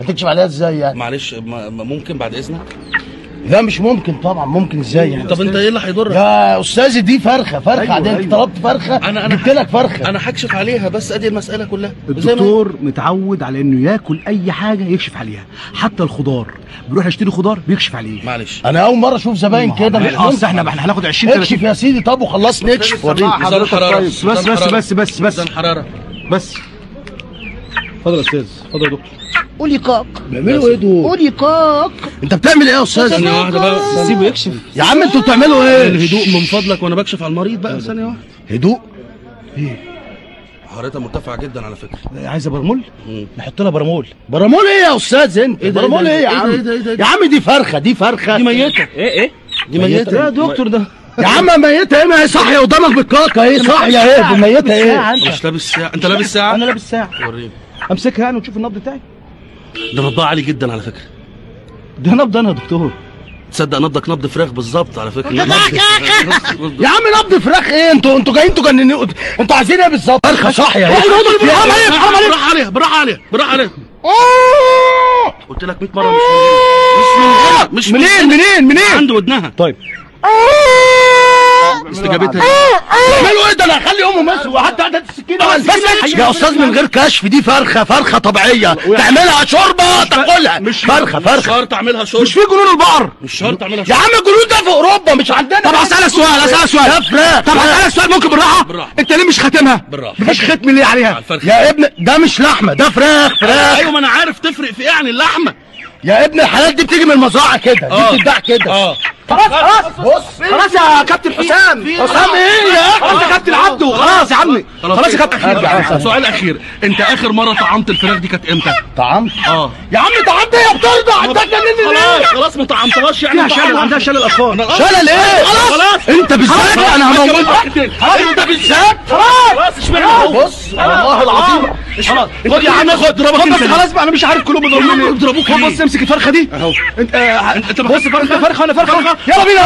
هتكشف عليها إزاي يعني معلش ممكن بعد اذنك لا مش ممكن طبعا ممكن إزاي يعني طب انت إيه اللي هيضرك يا استاذي دي فرخه فرخه أيوة، عادي انت أيوة. طلبت فرخه أنا- أنا جبت لك فرخه أنا هكشف عليها بس ادي المساله كلها الدكتور متعود على انه ياكل اي حاجة يكشف عليها حتى الخضار بيروح يشتري خضار بيكشف عليه معلش أنا اول مره أشوف زباين كده مش اصل إحنا إحنا هناخد 20 اكشف 30 يا سيدي طب وخلاص نكشف بس بس بس بس بس بس بس اتفضل يا أستاذ اتفضل يا دكتور قولي كاك. بيعملوا إيه دول؟ قولي كاك. أنت بتعمل إيه يا أستاذ؟ ثانية واحدة بقى سيبه يكشف. يا عم أنتوا بتعملوا إيه؟ الهدوء من فضلك وأنا بكشف على المريض بقى ثانية واحدة. هدوء؟ حرارتها مرتفعة جدا على فكرة. عايزة برمول. نحط لها برمول. برامول إيه يا أستاذ أنت؟ إيه ده، برامول إيه إيه يا إيه عم؟ إيه إيه؟ يا عم دي فرخة دي فرخة. دي ميتة. إيه إيه؟ دي ميتة. يا دكتور ده؟ يا عم ميتة إيه؟ ما هي صاحية قدامك بالكاكا إيه صاحية إيه؟ ميتة إيه؟ مش لابس ساعة أنت. لابس ساعة. أنا لابس ساعة. وريني. أمسكها يعني وتشوف النبض بتاعي. ده نبضها عالي جدا على فكرة. ده نبض أنا يا دكتور. تصدق نبضك نبض فراخ بالظبط على فكرة. يا عم نبض فراخ إيه؟ أنتوا أنتوا جايين تجننوا أنتوا عايزين إيه بالظبط؟ فرخه صاحية إيه حرام عليك حرام عليك. بالراحه عليها بالراحه عليها بالراحه عليها قلت لك 100 مرة مش من مش من منين. منين؟ منين؟ عند ودنها. طيب. استجابتها اعملوا إيه؟ ده أنا هخلي أمه مسوا وحتى عدد السكينة بس يا أستاذ من غير كشف دي فرخة فرخة طبيعية. تعملها شوربة تاكلها. مش فرخة مش فرخه شرط اعملها شرب مش في جنون البقر. مش شرط اعملها يا عم الجنون ده في أوروبا مش عندنا. طب اسالك سؤال اسالك سؤال. ده فراخ طب اسالك سؤال ممكن بالراحة. انت ليه مش خاتمها. مش ختم ليه عليها؟ يا ابن ده مش لحمة ده فراخ فراخ. أيوه ما أنا عارف تفرق في إيه عن اللحمة. يا ابن الحلال دي بتيجي من المزرعة كده آه. دي بتتباع كده. آه. خلاص خلاص. بص خلاص. يا كابتن حسام. حسام إيه يا؟ خلاص يا كابتن عبده. خلاص يا عمي. خلاص يا كابتن اخير سؤال أخير. أنت آخر مرة طعمت الفراخ دي كانت إمتى؟ طعمت آه. يا عم طعمت إيه يا بترضع انت جنني خلاص ليه؟ خلاص ما طعمتهاش يعني. شلل عندها شلل أطفال. شلل إيه؟ خلاص أنت بالذات أنا هموت هموتك أنت بالذات؟ خلاص إشمعنى؟ بص والله العظيم خلاص. خد يا عم خد اضربك انت خلاص بقى أنا مش عارف كلهم بيضربوني بيضربوك خد ليه؟ بص امسك الفرخة دي. اهو. انت انت بص فرخة فرخة أنا فرخة. يلا بينا.